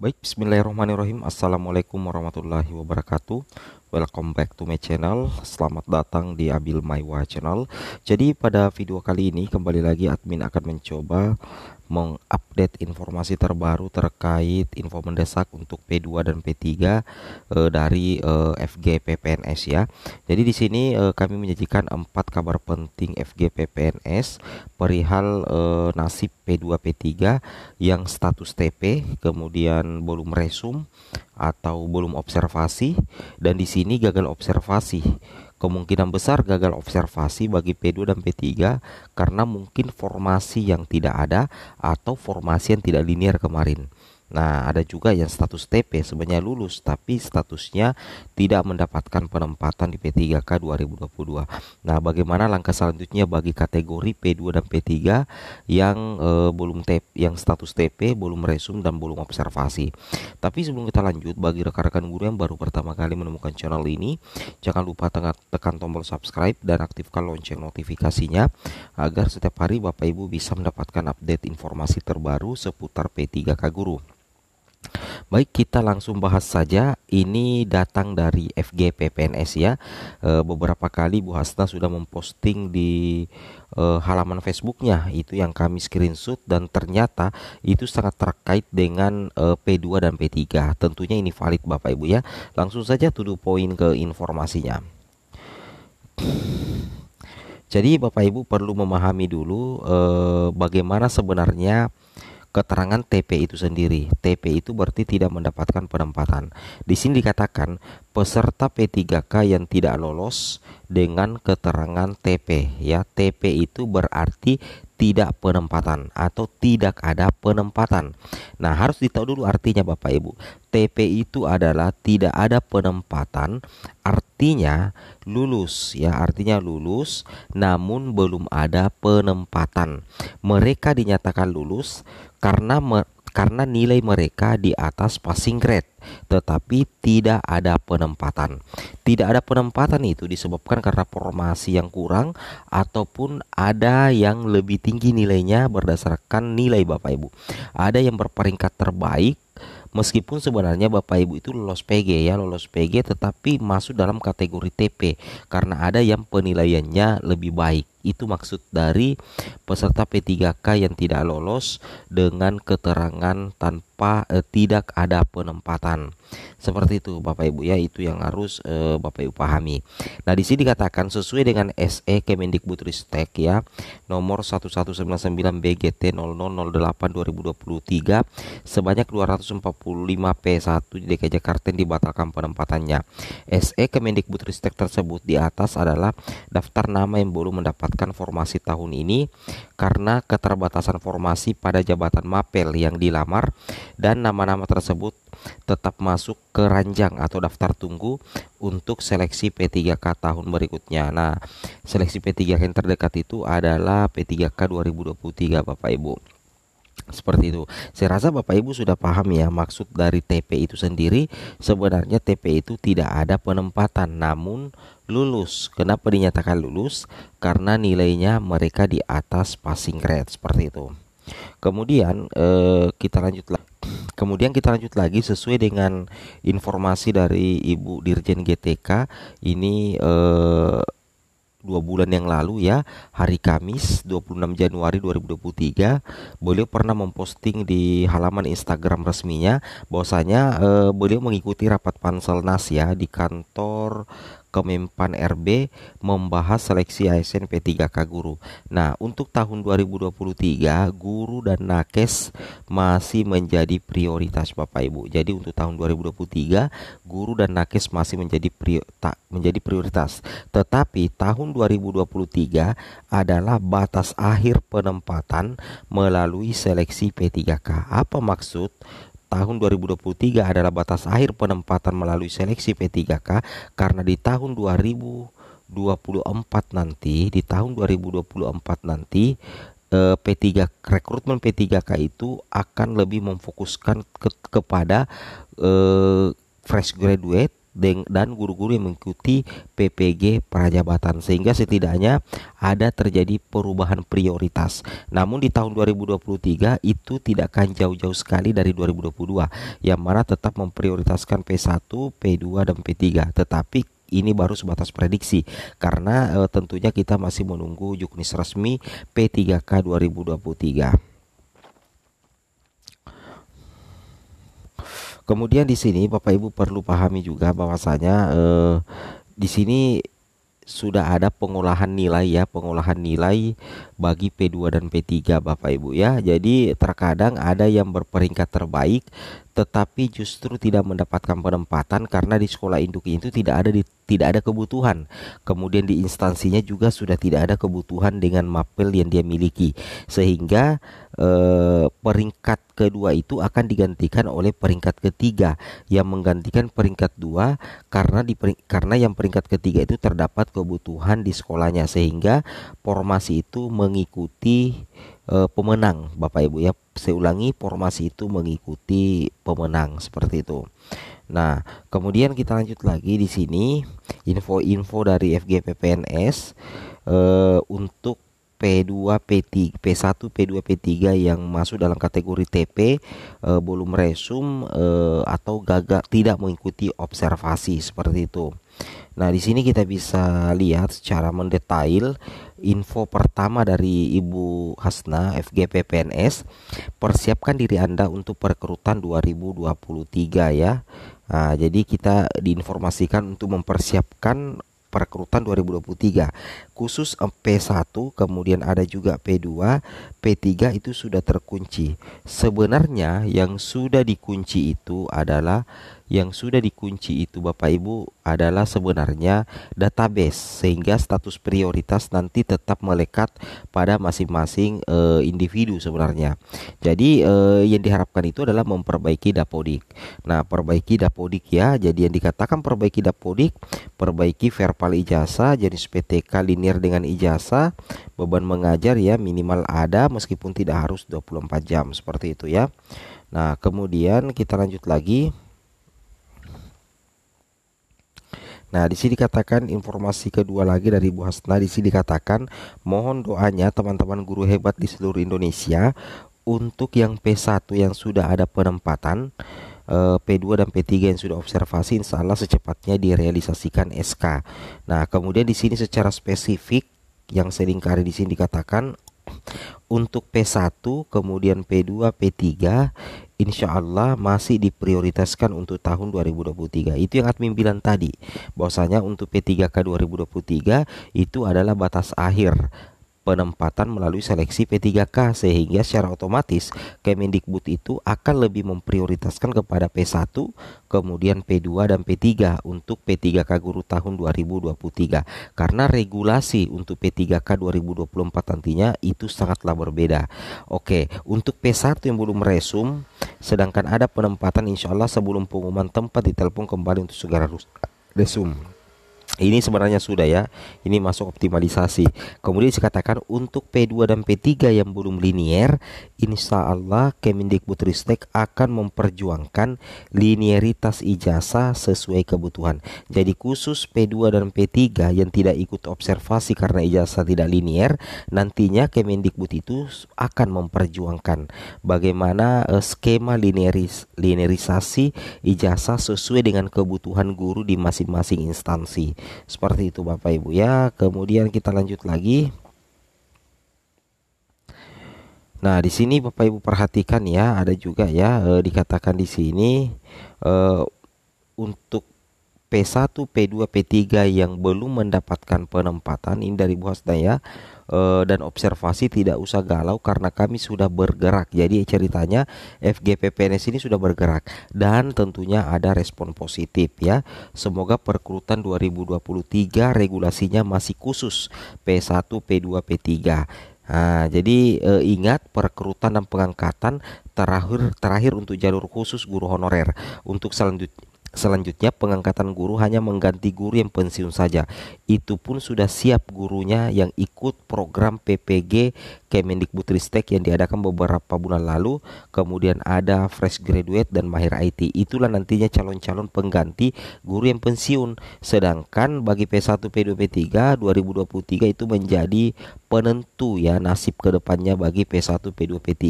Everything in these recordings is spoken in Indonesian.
Baik, bismillahirrahmanirrahim. Assalamualaikum warahmatullahi wabarakatuh. Welcome back to my channel. Selamat datang di Abil Maiwa channel. Jadi pada video kali ini kembali lagi admin akan mencoba mengupdate informasi terbaru terkait info mendesak untuk P2 dan P3 eh, dari eh, FG PPNS ya. Jadi di sini eh, kami menyajikan empat kabar penting FG PPNS perihal eh, nasib P2 P3 yang status TP, kemudian belum resum atau belum observasi dan di sini gagal observasi Kemungkinan besar gagal observasi bagi P2 dan P3 karena mungkin formasi yang tidak ada atau formasi yang tidak linear kemarin. Nah, ada juga yang status TP sebenarnya lulus tapi statusnya tidak mendapatkan penempatan di P3K 2022. Nah, bagaimana langkah selanjutnya bagi kategori P2 dan P3 yang eh, belum TP, yang status TP, belum resum dan belum observasi. Tapi sebelum kita lanjut bagi rekan-rekan guru yang baru pertama kali menemukan channel ini, jangan lupa tekan tombol subscribe dan aktifkan lonceng notifikasinya agar setiap hari Bapak Ibu bisa mendapatkan update informasi terbaru seputar P3K Guru. Baik, kita langsung bahas saja. Ini datang dari FG PPNS ya. E, beberapa kali Bu Hasna sudah memposting di e, halaman Facebooknya. Itu yang kami screenshot dan ternyata itu sangat terkait dengan e, P2 dan P3. Tentunya ini valid Bapak Ibu ya. Langsung saja tuduh poin ke informasinya. Jadi Bapak Ibu perlu memahami dulu e, bagaimana sebenarnya keterangan TP itu sendiri. TP itu berarti tidak mendapatkan penempatan. Di sini dikatakan peserta P3K yang tidak lolos dengan keterangan TP ya. TP itu berarti tidak penempatan atau tidak ada penempatan. Nah, harus ditahu dulu artinya Bapak Ibu. TP itu adalah tidak ada penempatan, artinya lulus ya, artinya lulus namun belum ada penempatan. Mereka dinyatakan lulus karena karena nilai mereka di atas passing grade tetapi tidak ada penempatan. Tidak ada penempatan itu disebabkan karena formasi yang kurang ataupun ada yang lebih tinggi nilainya berdasarkan nilai Bapak Ibu. Ada yang berperingkat terbaik meskipun sebenarnya Bapak Ibu itu lolos PG ya lolos PG tetapi masuk dalam kategori TP karena ada yang penilaiannya lebih baik itu maksud dari peserta P3K yang tidak lolos dengan keterangan tanpa eh, tidak ada penempatan. Seperti itu Bapak Ibu ya, itu yang harus eh, Bapak Ibu pahami. Nah, di sini dikatakan sesuai dengan SE Kemendikbudristek ya, nomor 1199 BGT 0008 2023 sebanyak 245 P1 di DKI Jakarta yang dibatalkan penempatannya. SE Kemendikbudristek tersebut di atas adalah daftar nama yang belum mendapat mendapatkan formasi tahun ini karena keterbatasan formasi pada jabatan mapel yang dilamar dan nama-nama tersebut tetap masuk ke ranjang atau daftar tunggu untuk seleksi P3K tahun berikutnya. Nah, seleksi P3K yang terdekat itu adalah P3K 2023 Bapak Ibu seperti itu. Saya rasa Bapak Ibu sudah paham ya maksud dari TP itu sendiri. Sebenarnya TP itu tidak ada penempatan, namun lulus. Kenapa dinyatakan lulus? Karena nilainya mereka di atas passing grade seperti itu. Kemudian eh, kita lanjut lagi. Kemudian kita lanjut lagi sesuai dengan informasi dari Ibu Dirjen GTK ini eh, dua bulan yang lalu ya hari Kamis 26 Januari 2023 beliau pernah memposting di halaman Instagram resminya bahwasanya eh, beliau mengikuti rapat pansel nas ya di kantor Kemenpan RB membahas seleksi ASN P3K guru. Nah, untuk tahun 2023 guru dan nakes masih menjadi prioritas Bapak Ibu. Jadi untuk tahun 2023 guru dan nakes masih menjadi prior, tak, menjadi prioritas. Tetapi tahun 2023 adalah batas akhir penempatan melalui seleksi P3K. Apa maksud? Tahun 2023 adalah batas akhir penempatan melalui seleksi P3K karena di tahun 2024 nanti di tahun 2024 nanti eh, P3 rekrutmen P3K itu akan lebih memfokuskan ke, kepada eh, fresh graduate dan guru-guru yang mengikuti PPG prajabatan sehingga setidaknya ada terjadi perubahan prioritas. Namun di tahun 2023 itu tidak akan jauh-jauh sekali dari 2022 yang mana tetap memprioritaskan P1, P2 dan P3 tetapi ini baru sebatas prediksi karena e, tentunya kita masih menunggu juknis resmi P3K 2023. Kemudian di sini Bapak Ibu perlu pahami juga bahwasanya eh, di sini sudah ada pengolahan nilai ya, pengolahan nilai bagi P2 dan P3 Bapak Ibu ya. Jadi terkadang ada yang berperingkat terbaik tetapi justru tidak mendapatkan penempatan karena di sekolah induk itu tidak ada di tidak ada kebutuhan. Kemudian di instansinya juga sudah tidak ada kebutuhan dengan mapel yang dia miliki. Sehingga eh, peringkat kedua itu akan digantikan oleh peringkat ketiga yang menggantikan peringkat dua karena di karena yang peringkat ketiga itu terdapat kebutuhan di sekolahnya sehingga formasi itu mengikuti e, pemenang Bapak Ibu ya. Saya ulangi formasi itu mengikuti pemenang seperti itu. Nah, kemudian kita lanjut lagi di sini info-info dari FGPPNS eh, untuk P2, P3, P1, P2, P3 yang masuk dalam kategori TP eh, belum resum eh, atau gagal tidak mengikuti observasi seperti itu. Nah, di sini kita bisa lihat secara mendetail info pertama dari Ibu Hasna FGP PNS. Persiapkan diri Anda untuk perekrutan 2023 ya. Nah, jadi kita diinformasikan untuk mempersiapkan perekrutan 2023 khusus P1 kemudian ada juga P2 P3 itu sudah terkunci sebenarnya yang sudah dikunci itu adalah yang sudah dikunci itu Bapak Ibu adalah sebenarnya database sehingga status prioritas nanti tetap melekat pada masing-masing e, individu sebenarnya. Jadi e, yang diharapkan itu adalah memperbaiki dapodik. Nah, perbaiki dapodik ya. Jadi yang dikatakan perbaiki dapodik, perbaiki verbal ijazah jenis PTK linear dengan ijazah, beban mengajar ya minimal ada meskipun tidak harus 24 jam seperti itu ya. Nah, kemudian kita lanjut lagi. Nah, di sini dikatakan informasi kedua lagi dari Bu Hasna di sini dikatakan mohon doanya teman-teman guru hebat di seluruh Indonesia untuk yang P1 yang sudah ada penempatan eh, P2 dan P3 yang sudah observasi insya Allah secepatnya direalisasikan SK. Nah, kemudian di sini secara spesifik yang sering kali di sini dikatakan untuk P1 kemudian P2 P3 insya Allah masih diprioritaskan untuk tahun 2023 itu yang admin bilang tadi. Bahwasanya untuk P3K 2023 itu adalah batas akhir penempatan melalui seleksi P3K sehingga secara otomatis Kemendikbud itu akan lebih memprioritaskan kepada P1 kemudian P2 dan P3 untuk P3K guru tahun 2023 karena regulasi untuk P3K 2024 nantinya itu sangatlah berbeda. Oke untuk P1 yang belum resum sedangkan ada penempatan insya Allah sebelum pengumuman tempat ditelepon kembali untuk segera resum ini sebenarnya sudah ya. Ini masuk optimalisasi. Kemudian dikatakan untuk P2 dan P3 yang belum linier Insya Allah Kemendikbudristek akan memperjuangkan linearitas ijazah sesuai kebutuhan. Jadi khusus P2 dan P3 yang tidak ikut observasi karena ijazah tidak linier nantinya Kemendikbud itu akan memperjuangkan bagaimana uh, skema linearis linearisasi ijazah sesuai dengan kebutuhan guru di masing-masing instansi seperti itu Bapak Ibu ya. Kemudian kita lanjut lagi. Nah, di sini Bapak Ibu perhatikan ya, ada juga ya e, dikatakan di sini e, untuk P1, P2, P3 yang belum mendapatkan penempatan ini dari Bu Hasda ya uh, dan observasi tidak usah galau karena kami sudah bergerak. Jadi ceritanya FGP PNS ini sudah bergerak dan tentunya ada respon positif ya. Semoga perkrutan 2023 regulasinya masih khusus P1, P2, P3. Nah, jadi e, ingat perekrutan dan pengangkatan terakhir terakhir untuk jalur khusus guru honorer. Untuk selanjutnya Selanjutnya pengangkatan guru hanya mengganti guru yang pensiun saja. Itu pun sudah siap gurunya yang ikut program PPG Kemendikbudristek yang diadakan beberapa bulan lalu, kemudian ada fresh graduate dan mahir IT. Itulah nantinya calon-calon pengganti guru yang pensiun. Sedangkan bagi P1, P2, P3 2023 itu menjadi penentu ya nasib ke depannya bagi P1, P2, P3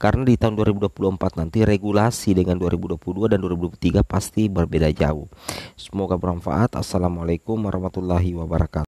karena di tahun 2024 nanti regulasi dengan 2022 dan 2023 pasti berbeda jauh. Semoga bermanfaat. Assalamualaikum warahmatullahi wabarakatuh.